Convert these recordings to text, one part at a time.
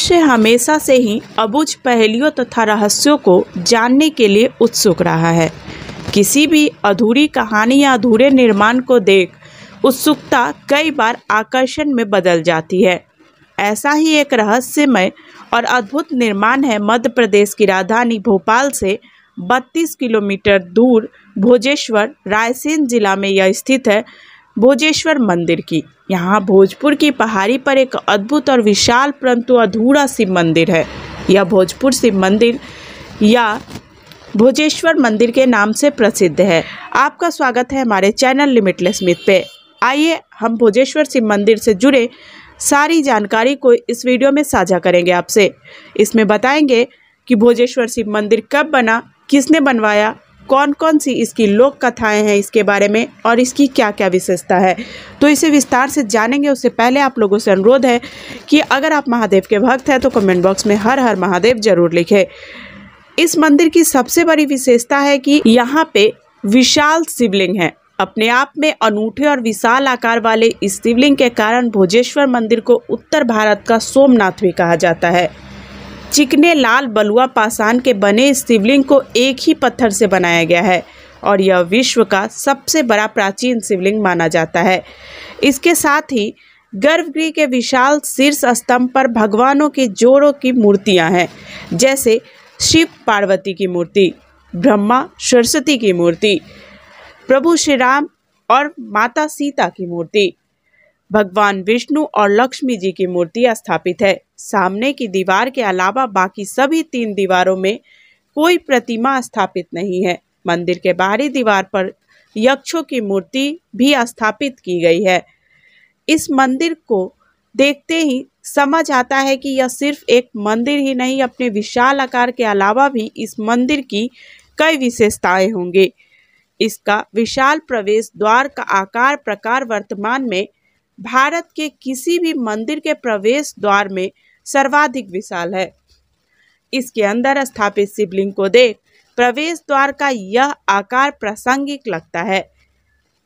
मनुष्य हमेशा से ही अबुझ पहलियों तथा रहस्यों को जानने के लिए उत्सुक रहा है। किसी भी अधूरी कहानी या अधूरे निर्माण को देख उत्सुकता कई बार आकर्षण में बदल जाती है। ऐसा ही एक रहस्यमय और अद्भुत निर्माण है मध्य प्रदेश की राजधानी भोपाल से 32 किलोमीटर दूर भोजेश्वर रायसेन जिला में यह स्थित है भोजेश्वर मंदिर की। यहाँ भोजपुर की पहाड़ी पर एक अद्भुत और विशाल परंतु अधूरा शिव मंदिर है। यह भोजपुर शिव मंदिर या भोजेश्वर मंदिर के नाम से प्रसिद्ध है। आपका स्वागत है हमारे चैनल लिमिटलेस मिथ पे। आइए हम भोजेश्वर शिव मंदिर से जुड़े सारी जानकारी को इस वीडियो में साझा करेंगे आपसे। इसमें बताएँगे कि भोजेश्वर शिव मंदिर कब बना, किसने बनवाया कौन कौन सी इसकी लोक कथाएँ हैं इसके बारे में और इसकी क्या क्या विशेषता है? तो इसे विस्तार से जानेंगे, उससे पहले आप लोगों से अनुरोध है कि अगर आप महादेव के भक्त हैं तो कमेंट बॉक्स में हर हर महादेव ज़रूर लिखें। इस मंदिर की सबसे बड़ी विशेषता है कि यहाँ पे विशाल शिवलिंग है। अपने आप में अनूठे और विशाल आकार वाले इस शिवलिंग के कारण भोजेश्वर मंदिर को उत्तर भारत का सोमनाथ भी कहा जाता है। चिकने लाल बलुआ पाषाण के बने इस शिवलिंग को एक ही पत्थर से बनाया गया है और यह विश्व का सबसे बड़ा प्राचीन शिवलिंग माना जाता है। इसके साथ ही गर्भगृह के विशाल शीर्ष स्तंभ पर भगवानों के जोड़ों की मूर्तियाँ हैं, जैसे शिव पार्वती की मूर्ति, ब्रह्मा सरस्वती की मूर्ति, प्रभु श्री राम और माता सीता की मूर्ति। भगवान विष्णु और लक्ष्मी जी की मूर्ति स्थापित है। सामने की दीवार के अलावा बाकी सभी तीन दीवारों में कोई प्रतिमा स्थापित नहीं है। मंदिर के बाहरी दीवार पर यक्षों की मूर्ति भी स्थापित की गई है। इस मंदिर को देखते ही समझ आता है कि यह सिर्फ़ एक मंदिर ही नहीं, अपने विशाल आकार के अलावा भी इस मंदिर की कई विशेषताएँ होंगी। इसका विशाल प्रवेश द्वार का आकार प्रकार वर्तमान में भारत के किसी भी मंदिर के प्रवेश द्वार में सर्वाधिक विशाल है। इसके अंदर स्थापित शिवलिंग को देख प्रवेश द्वार का यह आकार प्रासंगिक लगता है।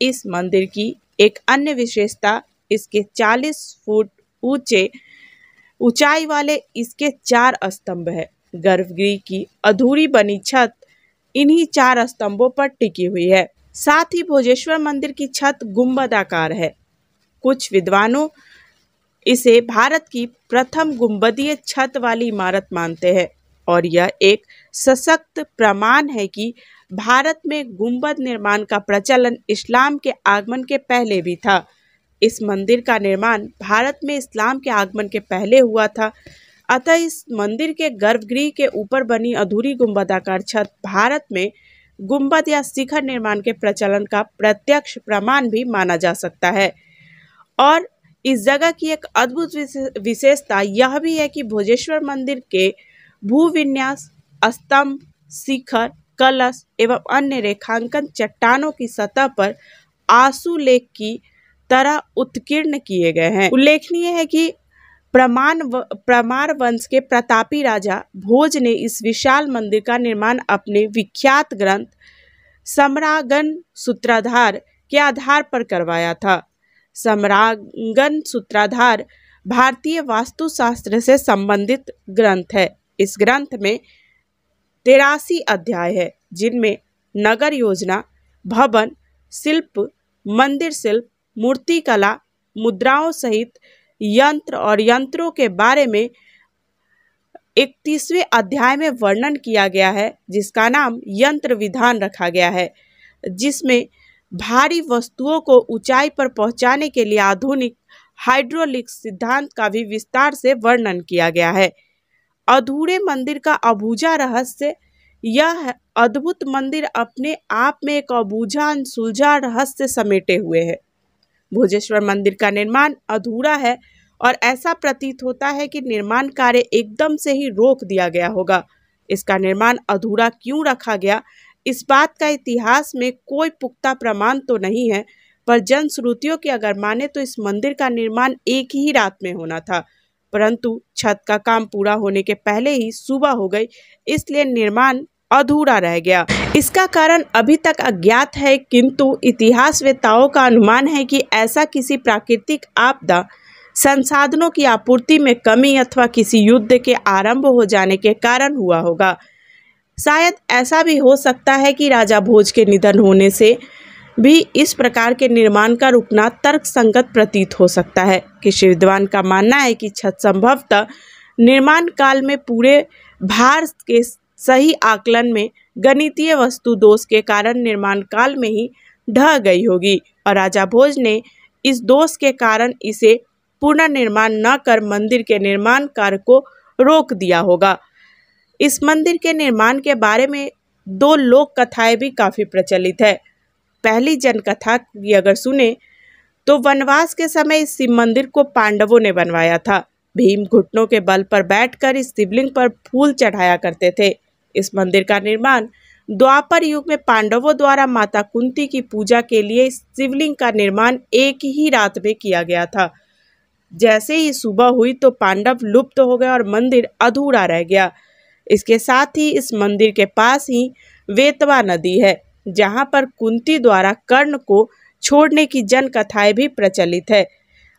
इस मंदिर की एक अन्य विशेषता इसके 40 फुट ऊँचे, ऊंचाई वाले इसके चार स्तंभ है। गर्भगृह की अधूरी बनी छत इन्हीं चार स्तंभों पर टिकी हुई है। साथ ही भोजेश्वर मंदिर की छत गुंबद आकार है। कुछ विद्वानों इसे भारत की प्रथम गुंबदीय छत वाली इमारत मानते हैं। और यह एक सशक्त प्रमाण है कि भारत में गुंबद निर्माण का प्रचलन इस्लाम के आगमन के पहले भी था। इस मंदिर का निर्माण भारत में इस्लाम के आगमन के पहले हुआ था। अतः इस मंदिर के गर्भगृह के ऊपर बनी अधूरी गुंबदाकार छत भारत में गुंबद या शिखर निर्माण के प्रचलन का प्रत्यक्ष प्रमाण भी माना जा सकता है। और इस जगह की एक अद्भुत विशेषता यह भी है कि भोजेश्वर मंदिर के भूविन्यास, स्तंभ, शिखर, कलश एवं अन्य रेखांकन चट्टानों की सतह पर आँसू लेख की तरह उत्कीर्ण किए गए हैं। उल्लेखनीय है कि प्रमाण प्रमार वंश के प्रतापी राजा भोज ने इस विशाल मंदिर का निर्माण अपने विख्यात ग्रंथ सम्रागन सूत्राधार के आधार पर करवाया था। सम्रागन सूत्राधार भारतीय वास्तुशास्त्र से संबंधित ग्रंथ है। इस ग्रंथ में तेरासी अध्याय है, जिनमें नगर योजना, भवन, शिल्प, मंदिर शिल्प मूर्तिकला मुद्राओं सहित यंत्र और यंत्रों के बारे में इकतीसवें अध्याय में वर्णन किया गया है, जिसका नाम यंत्र विधान रखा गया है, जिसमें भारी वस्तुओं को ऊंचाई पर पहुँचाने के लिए आधुनिक हाइड्रोलिक सिद्धांत का भी विस्तार से वर्णन किया गया है। अधूरे मंदिर का अबूझा रहस्य, यह अद्भुत मंदिर अपने आप में एक अबूझा सुलझा रहस्य समेटे हुए है। भोजेश्वर मंदिर का निर्माण अधूरा है और ऐसा प्रतीत होता है कि निर्माण कार्य एकदम से ही रोक दिया गया होगा। इसका निर्माण अधूरा क्यों रखा गया? इस बात का इतिहास में कोई पुख्ता प्रमाण तो नहीं है, पर जन श्रुतियों की अगर माने तो इस मंदिर का निर्माण एक ही रात में होना था। परंतु छत का काम पूरा होने के पहले ही सुबह हो गई, इसलिए निर्माण अधूरा रह गया। इसका कारण अभी तक अज्ञात है, किंतु इतिहासवेताओं का अनुमान है कि ऐसा किसी प्राकृतिक आपदा, संसाधनों की आपूर्ति में कमी अथवा किसी युद्ध के आरंभ हो जाने के कारण हुआ होगा। शायद ऐसा भी हो सकता है कि राजा भोज के निधन होने से भी इस प्रकार के निर्माण का रुकना तर्क संगत प्रतीत हो सकता है। कृषि विद्वान का मानना है कि छत संभवतः निर्माण काल में पूरे भार के सही आकलन में गणितीय वस्तु दोष के कारण निर्माण काल में ही ढह गई होगी और राजा भोज ने इस दोष के कारण इसे पुनर्निर्माण न कर मंदिर के निर्माण कार्य को रोक दिया होगा। इस मंदिर के निर्माण के बारे में दो लोक कथाएँ भी काफ़ी प्रचलित है। पहली जनकथा की अगर सुने तो वनवास के समय इस शिव मंदिर को पांडवों ने बनवाया था। भीम घुटनों के बल पर बैठकर इस शिवलिंग पर फूल चढ़ाया करते थे। इस मंदिर का निर्माण द्वापर युग में पांडवों द्वारा माता कुंती की पूजा के लिए इस शिवलिंग का निर्माण एक ही रात में किया गया था। जैसे ही सुबह हुई तो पांडव लुप्त हो गए और मंदिर अधूरा रह गया। इसके साथ ही इस मंदिर के पास ही वेतवा नदी है, जहाँ पर कुंती द्वारा कर्ण को छोड़ने की जन कथाएँ भी प्रचलित है।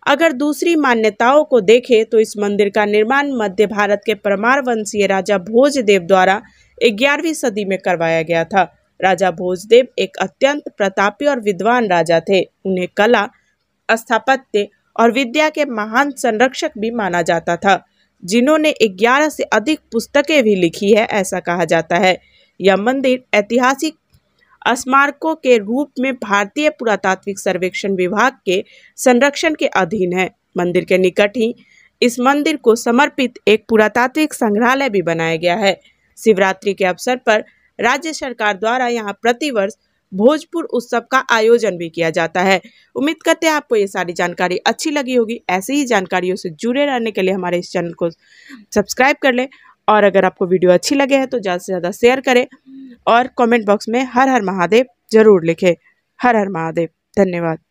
अगर दूसरी मान्यताओं को देखें तो इस मंदिर का निर्माण मध्य भारत के परमार वंशीय राजा भोजदेव द्वारा ग्यारहवीं सदी में करवाया गया था। राजा भोजदेव एक अत्यंत प्रतापी और विद्वान राजा थे। उन्हें कला, स्थापत्य और विद्या के महान संरक्षक भी माना जाता था। जिन्होंने ग्यारह से अधिक पुस्तकें भी लिखी है, ऐसा कहा जाता है। यह मंदिर ऐतिहासिक स्मारकों के रूप में भारतीय पुरातात्विक सर्वेक्षण विभाग के संरक्षण के अधीन है। मंदिर के निकट ही इस मंदिर को समर्पित एक पुरातात्विक संग्रहालय भी बनाया गया है। शिवरात्रि के अवसर पर राज्य सरकार द्वारा यहाँ प्रतिवर्ष भोजपुर उत्सव का आयोजन भी किया जाता है। उम्मीद करते हैं आपको ये सारी जानकारी अच्छी लगी होगी। ऐसी ही जानकारियों से जुड़े रहने के लिए हमारे इस चैनल को सब्सक्राइब कर लें और अगर आपको वीडियो अच्छी लगे है तो ज़्यादा से ज़्यादा शेयर करें और कमेंट बॉक्स में हर हर महादेव ज़रूर लिखें। हर हर महादेव। धन्यवाद।